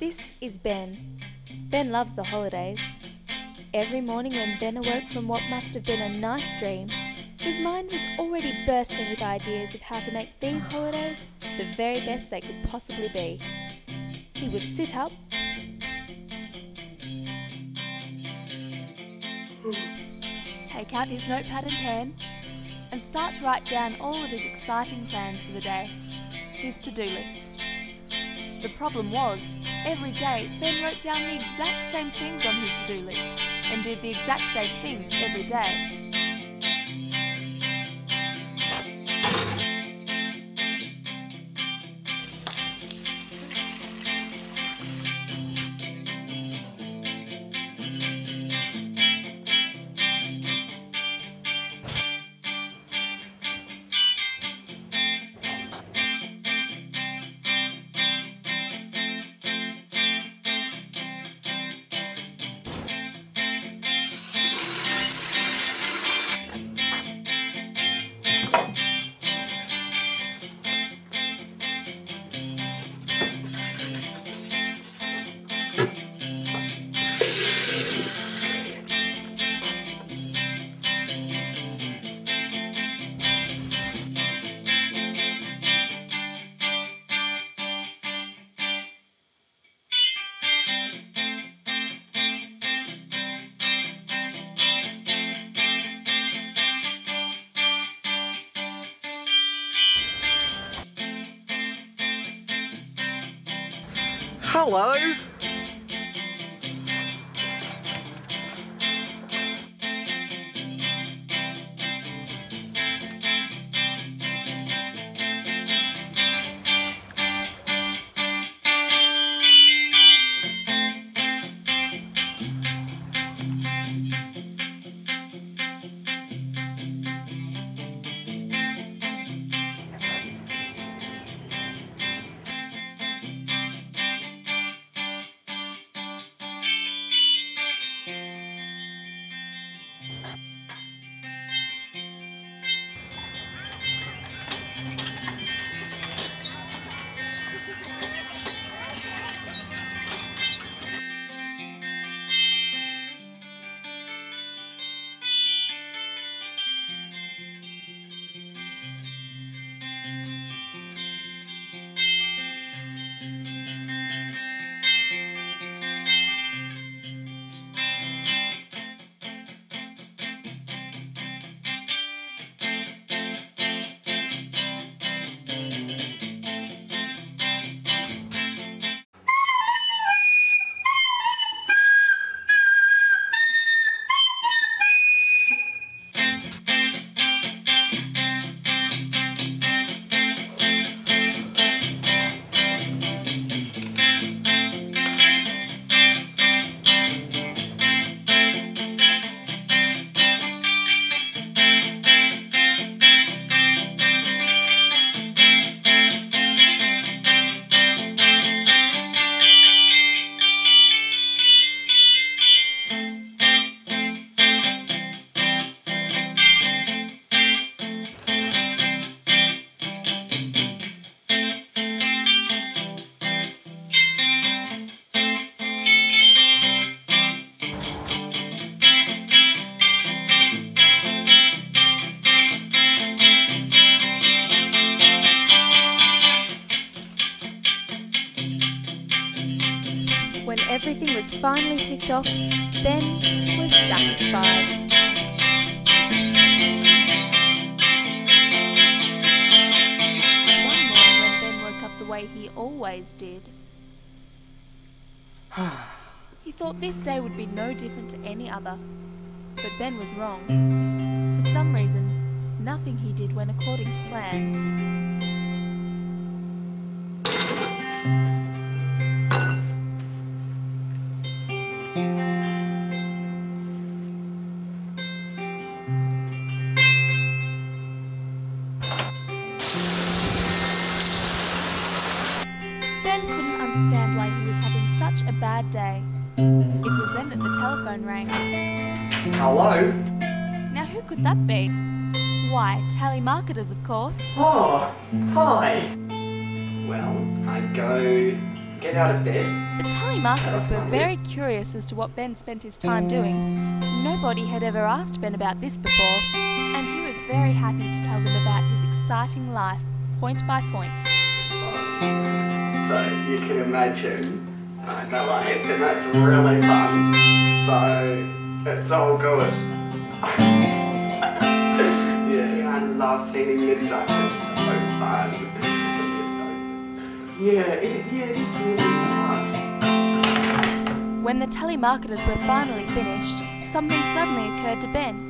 This is Ben. Ben loves the holidays. Every morning when Ben awoke from what must have been a nice dream, his mind was already bursting with ideas of how to make these holidays the very best they could possibly be. He would sit up, take out his notepad and pen, and start to write down all of his exciting plans for the day, his to do list. The problem was, every day Ben wrote down the exact same things on his to do list and did the exact same things every day. Hello. Everything was finally ticked off, Ben was satisfied. One morning when Ben woke up the way he always did, he thought this day would be no different to any other. But Ben was wrong. For some reason, nothing he did went according to plan. Ben couldn't understand why he was having such a bad day. It was then that the telephone rang. Hello. Now, who could that be? Why, telemarketers, of course. Oh, hi. Well, I go get out of bed. The telemarketers were very curious as to what Ben spent his time doing. Nobody had ever asked Ben about this before, and he was very happy to tell them about his exciting life, point by point. So you can imagine uh, that life, and that's really fun. So it's all good. yeah, I love feeding the duck. It's so fun. Yeah, it, yeah, it is really hard. When the telemarketers were finally finished, something suddenly occurred to Ben.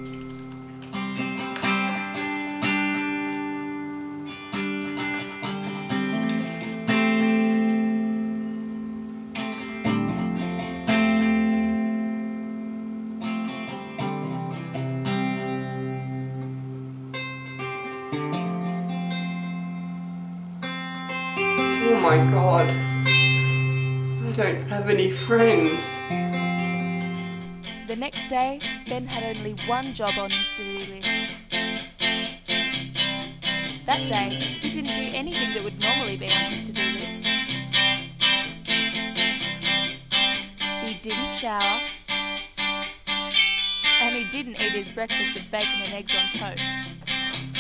Oh my god. I don't have any friends. The next day, Ben had only one job on his to do list. That day, he didn't do anything that would normally be on his to do list. He didn't shower, and he didn't eat his breakfast of bacon and eggs on toast.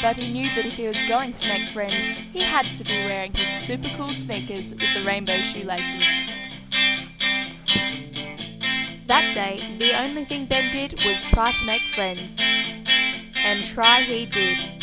But he knew that if he was going to make friends, he had to be wearing his super cool sneakers with the rainbow shoelaces. That day, the only thing Ben did was try to make friends. And try he did.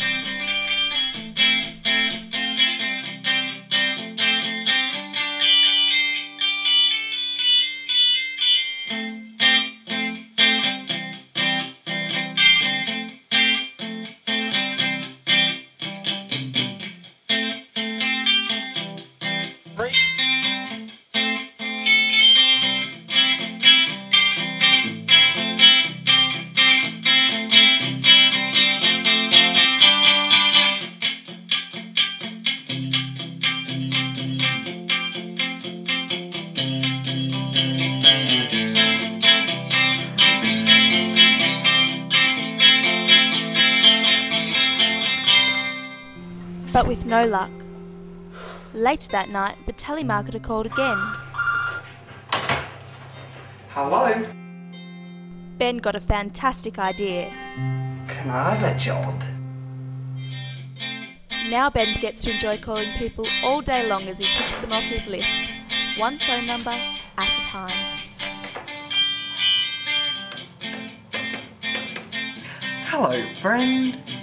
But with no luck. Later that night, the telemarketer called again. Hello? Ben got a fantastic idea. Can I have a job? Now Ben gets to enjoy calling people all day long as he ticks them off his list, one phone number at a time. Hello, friend.